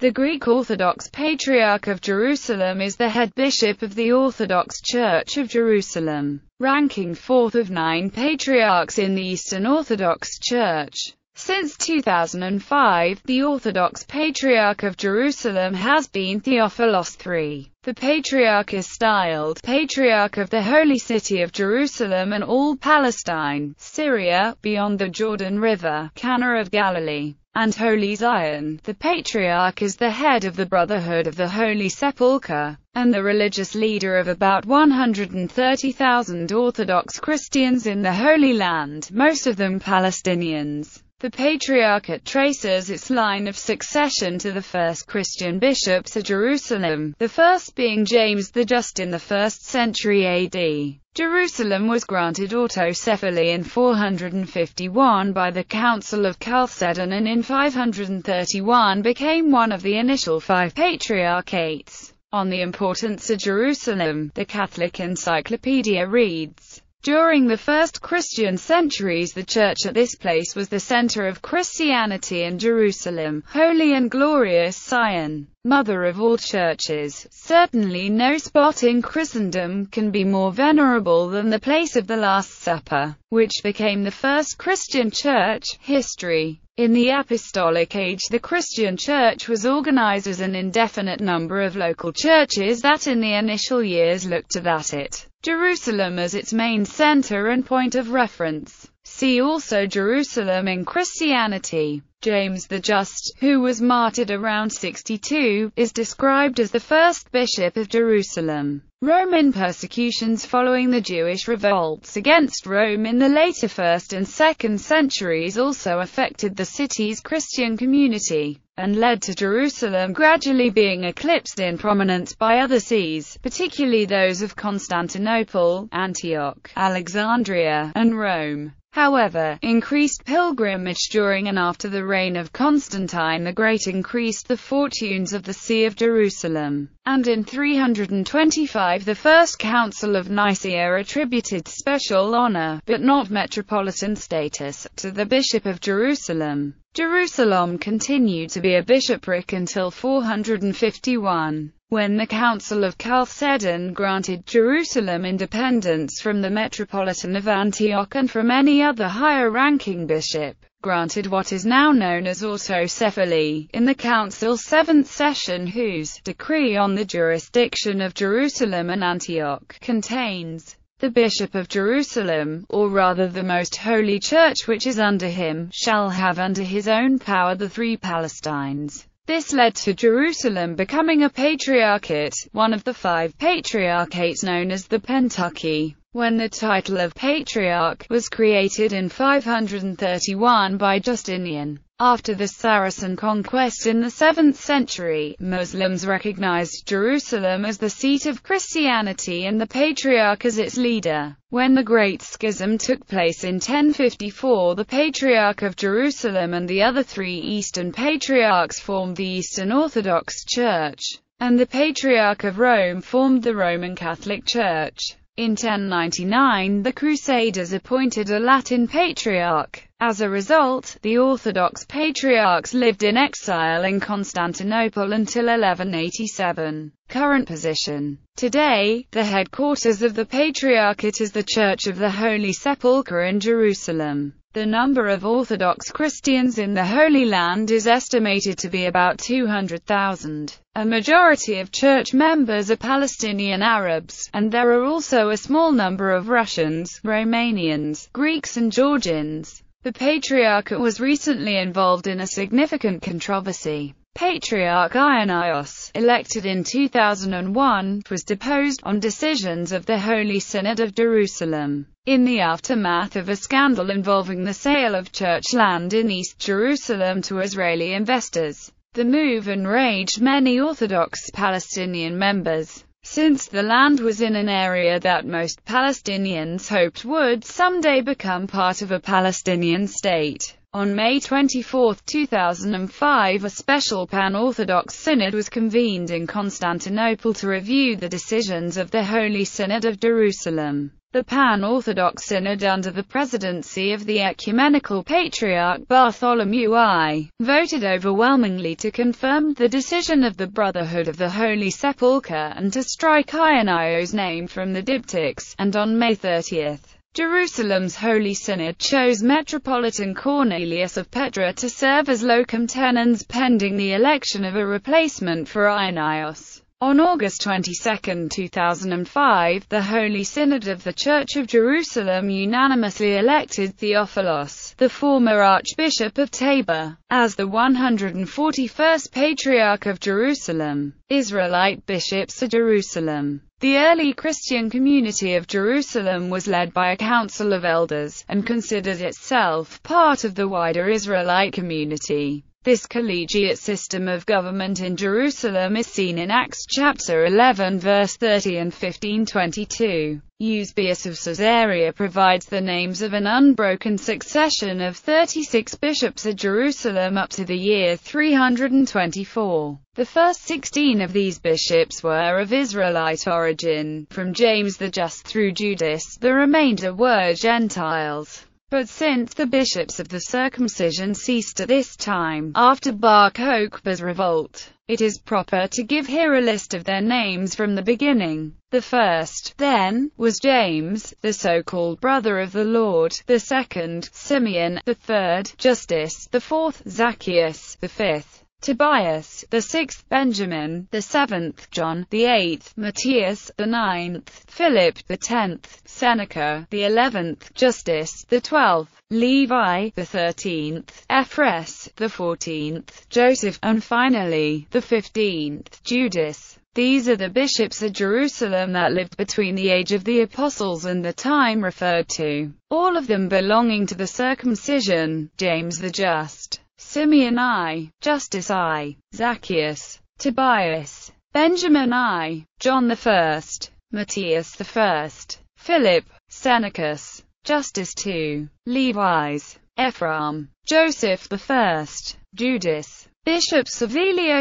The Greek Orthodox Patriarch of Jerusalem is the head bishop of the Orthodox Church of Jerusalem, ranking fourth of nine patriarchs in the Eastern Orthodox Church. Since 2005, the Orthodox Patriarch of Jerusalem has been Theophilos III. The Patriarch is styled Patriarch of the Holy City of Jerusalem and all Palestine, Syria, beyond the Jordan River, Cana of Galilee, and Holy Zion. The Patriarch is the head of the Brotherhood of the Holy Sepulchre, and the religious leader of about 130,000 Orthodox Christians in the Holy Land, most of them Palestinians. The Patriarchate traces its line of succession to the first Christian bishops of Jerusalem, the first being James the Just in the 1st century AD. Jerusalem was granted autocephaly in 451 by the Council of Chalcedon and in 531 became one of the initial five patriarchates. On the importance of Jerusalem, the Catholic Encyclopedia reads, during the first Christian centuries the church at this place was the center of Christianity in Jerusalem, holy and glorious Sion, mother of all churches. Certainly no spot in Christendom can be more venerable than the place of the Last Supper, which became the first Christian church. History in the Apostolic Age the Christian Church was organized as an indefinite number of local churches that in the initial years looked to that it Jerusalem as its main center and point of reference. See also Jerusalem in Christianity. James the Just, who was martyred around 62, is described as the first bishop of Jerusalem. Roman persecutions following the Jewish revolts against Rome in the later 1st and 2nd centuries also affected the city's Christian community, and led to Jerusalem gradually being eclipsed in prominence by other sees, particularly those of Constantinople, Antioch, Alexandria, and Rome. However, increased pilgrimage during and after the reign of Constantine the Great increased the fortunes of the See of Jerusalem, and in 325 the First Council of Nicaea attributed special honor, but not metropolitan status, to the Bishop of Jerusalem. Jerusalem continued to be a bishopric until 451 when the Council of Chalcedon granted Jerusalem independence from the Metropolitan of Antioch and from any other higher-ranking bishop, granted what is now known as autocephaly, in the Council's seventh session whose decree on the jurisdiction of Jerusalem and Antioch contains the Bishop of Jerusalem, or rather the most holy church which is under him, shall have under his own power the three Palestines. This led to Jerusalem becoming a patriarchate, one of the five patriarchates known as the Pentarchy. When the title of Patriarch was created in 531 by Justinian, after the Saracen conquest in the 7th century, Muslims recognized Jerusalem as the seat of Christianity and the Patriarch as its leader. When the Great Schism took place in 1054 the Patriarch of Jerusalem and the other three Eastern Patriarchs formed the Eastern Orthodox Church, and the Patriarch of Rome formed the Roman Catholic Church. In 1099 the Crusaders appointed a Latin patriarch. As a result, the Orthodox patriarchs lived in exile in Constantinople until 1187. Current position Today, the headquarters of the Patriarchate is the Church of the Holy Sepulchre in Jerusalem. The number of Orthodox Christians in the Holy Land is estimated to be about 200,000. A majority of church members are Palestinian Arabs, and there are also a small number of Russians, Romanians, Greeks and Georgians. The Patriarchate was recently involved in a significant controversy. Patriarch Irenaios, elected in 2001, was deposed on decisions of the Holy Synod of Jerusalem. In the aftermath of a scandal involving the sale of church land in East Jerusalem to Israeli investors, the move enraged many Orthodox Palestinian members. Since the land was in an area that most Palestinians hoped would someday become part of a Palestinian state, on May 24, 2005 a special pan-Orthodox synod was convened in Constantinople to review the decisions of the Holy Synod of Jerusalem. The Pan-Orthodox Synod under the presidency of the Ecumenical Patriarch Bartholomew I, voted overwhelmingly to confirm the decision of the Brotherhood of the Holy Sepulchre and to strike Irenaios' name from the diptychs, and on May 30, Jerusalem's Holy Synod chose Metropolitan Cornelius of Petra to serve as locum tenens pending the election of a replacement for Irenaeus. On August 22, 2005, the Holy Synod of the Church of Jerusalem unanimously elected Theophilos, the former Archbishop of Tabor, as the 141st Patriarch of Jerusalem. Israelite bishops of Jerusalem The early Christian community of Jerusalem was led by a council of elders, and considered itself part of the wider Israelite community. This collegiate system of government in Jerusalem is seen in Acts chapter 11 verse 30 and 15:22. Eusebius of Caesarea provides the names of an unbroken succession of 36 bishops of Jerusalem up to the year 324. The first 16 of these bishops were of Israelite origin, from James the Just through Judas, the remainder were Gentiles. But since the bishops of the circumcision ceased at this time, after Bar Kokhba's revolt, it is proper to give here a list of their names from the beginning. The first, then, was James, the so-called brother of the Lord, the second, Simeon, the third, Justus, the fourth, Zacchaeus, the fifth, Tobias, the sixth Benjamin, the seventh John, the eighth Matthias, the ninth Philip, the tenth Seneca, the eleventh Justus, the twelfth Levi, the thirteenth Ephres, the fourteenth Joseph, and finally, the fifteenth Judas. These are the bishops of Jerusalem that lived between the age of the apostles and the time referred to, all of them belonging to the circumcision, James the Just. Simeon I, Justus I, Zacchaeus, Tobias, Benjamin I, John First, Matthias First, Philip, Senecus, Justus II, Levi's, Ephraim, Joseph First, Judas, bishops of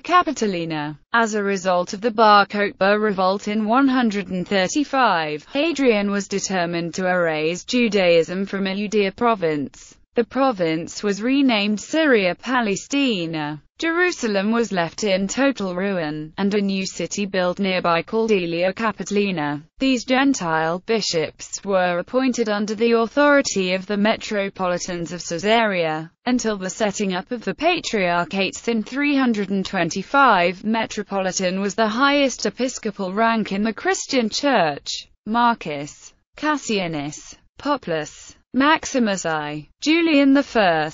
Capitolina. As a result of the Bar Kokhba revolt in 135, Hadrian was determined to erase Judaism from Judea province. The province was renamed Syria Palestina. Jerusalem was left in total ruin, and a new city built nearby called Aelia Capitolina. These Gentile bishops were appointed under the authority of the metropolitans of Caesarea, until the setting up of the Patriarchates in 325. Metropolitan was the highest episcopal rank in the Christian Church. Marcus Cassianus Publius Maximus I, Julian I,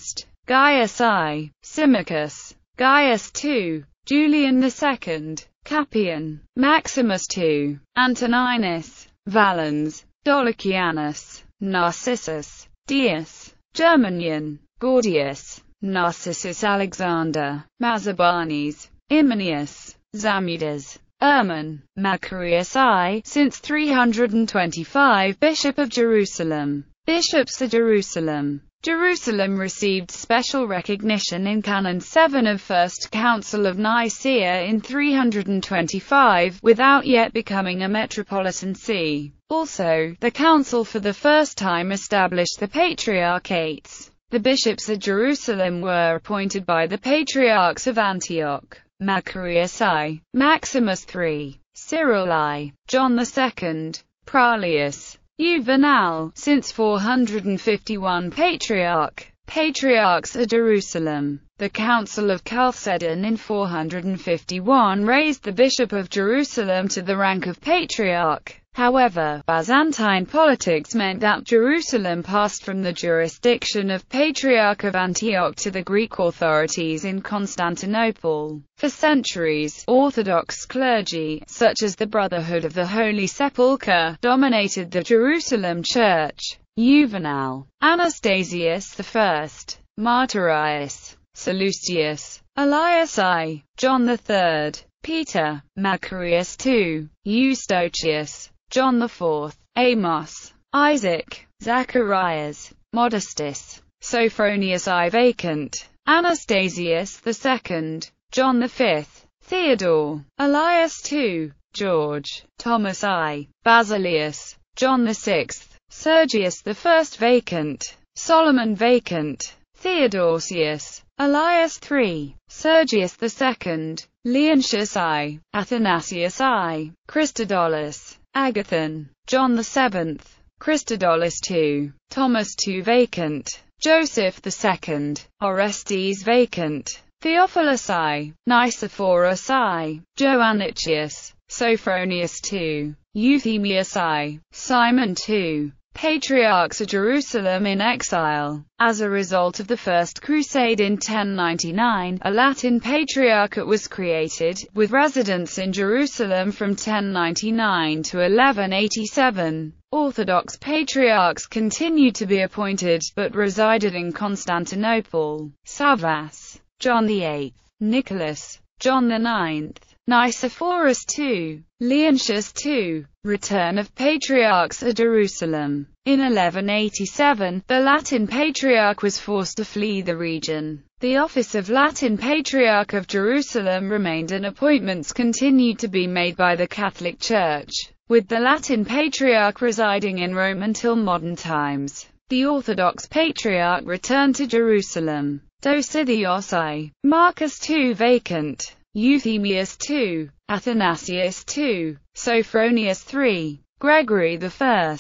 Gaius I, Symmachus, Gaius II, Julian II, Capian, Maximus II, Antoninus, Valens, Dolicianus, Narcissus, Dius, Germanian, Gordius, Narcissus Alexander, Mazabanes, Hymenaeus, Zamudas, Hermon, Macarius I, since 325 Bishop of Jerusalem, Bishops of Jerusalem Jerusalem received special recognition in Canon 7 of First Council of Nicaea in 325, without yet becoming a metropolitan see. Also, the council for the first time established the Patriarchates. The bishops of Jerusalem were appointed by the Patriarchs of Antioch, Macarius I, Maximus III, Cyril I, John II, Praylius, Juvenal, since 451 Patriarch, Patriarchs of Jerusalem. The Council of Chalcedon in 451 raised the Bishop of Jerusalem to the rank of Patriarch. However, Byzantine politics meant that Jerusalem passed from the jurisdiction of Patriarch of Antioch to the Greek authorities in Constantinople. For centuries, Orthodox clergy, such as the Brotherhood of the Holy Sepulchre, dominated the Jerusalem Church. Juvenal, Anastasius I, Martyrius, Sallustius, Elias I, John III, Peter, Macarius II, Eustochius, John IV, Amos, Isaac, Zacharias, Modestus, Sophronius I Vacant, Anastasius II, John V, Theodore, Elias II, George, Thomas I, Basilius, John VI, Sergius I vacant, Solomon vacant, Theodosius, Elias III, Sergius II, Leontius I, Athanasius I, Christodulus, Agathon, John VII, Christodulus II, Thomas II vacant, Joseph II, Orestes vacant, Theophilus I, Nicephorus I, Joannicius, Sophronius II, Euthymius I, Simon II, Patriarchs of Jerusalem in exile. As a result of the First Crusade in 1099, a Latin Patriarchate was created, with residence in Jerusalem from 1099 to 1187. Orthodox patriarchs continued to be appointed, but resided in Constantinople. Savas, John VIII, Nicholas, John IX, Nicephorus II, Leontius II, return of patriarchs at Jerusalem. In 1187, the Latin Patriarch was forced to flee the region. The office of Latin Patriarch of Jerusalem remained and appointments continued to be made by the Catholic Church, with the Latin Patriarch residing in Rome until modern times. The Orthodox Patriarch returned to Jerusalem. Dositheos I, Marcus II vacant. Euthymius II, Athanasius II, Sophronius III, Gregory I,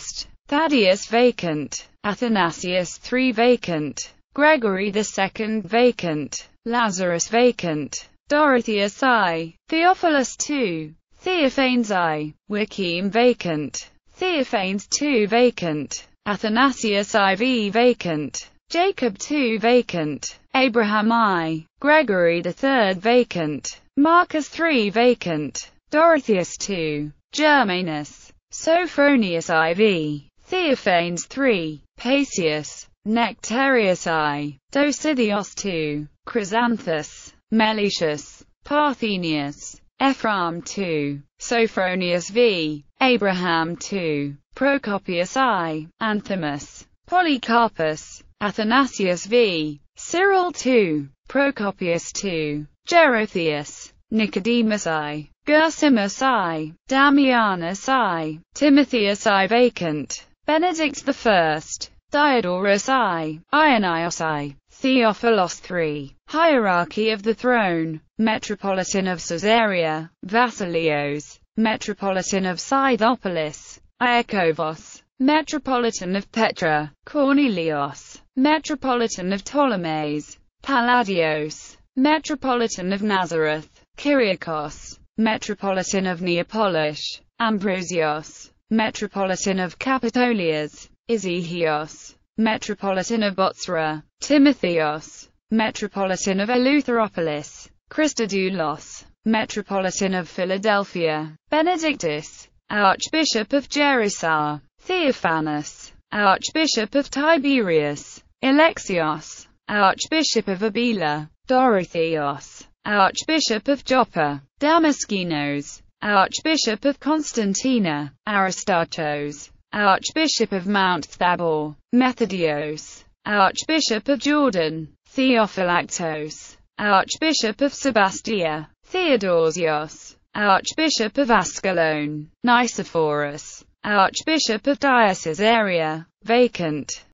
Thaddeus vacant, Athanasius III vacant, Gregory II vacant, Lazarus vacant, Dorotheus I, Theophilus II, Theophanes I, Joachim vacant, Theophanes II vacant, Athanasius IV vacant, Jacob II vacant, Abraham I, Gregory III vacant, Marcus III vacant, Dorotheus II, Germanus, Sophronius IV, Theophanes III, Paisius, Nectarius I, Dositheos II, Chrysanthus, Meletius, Parthenius, Ephraim II, Sophronius V, Abraham II, Procopius I, Anthimus, Polycarpus, Athanasius V, Cyril II, Procopius II, Hierotheus, Nicodemus I, Gerasimus I, Damianus I, Timotheus I. Vacant, Benedict I, Diodorus I, Irenaios I, Theophilos III, Hierarchy of the Throne, Metropolitan of Caesarea, Vasilios, Metropolitan of Scythopolis, Iakovos, Metropolitan of Petra, Cornelios, Metropolitan of Ptolemais, Palladios, Metropolitan of Nazareth, Kyriakos, Metropolitan of Neapolis, Ambrosios, Metropolitan of Capitolias, Isychios, Metropolitan of Botsra, Timotheos, Metropolitan of Eleutheropolis, Christodoulos, Metropolitan of Philadelphia, Benedictus, Archbishop of Jerusalem, Theophanus, Archbishop of Tiberias, Alexios, Archbishop of Abila, Dorotheos, Archbishop of Joppa, Damaskinos, Archbishop of Constantina, Aristatos, Archbishop of Mount Thabor, Methodios, Archbishop of Jordan, Theophylactos, Archbishop of Sebastia, Theodosios, Archbishop of Ascalon, Nicephorus, Archbishop of Diocesarea, vacant,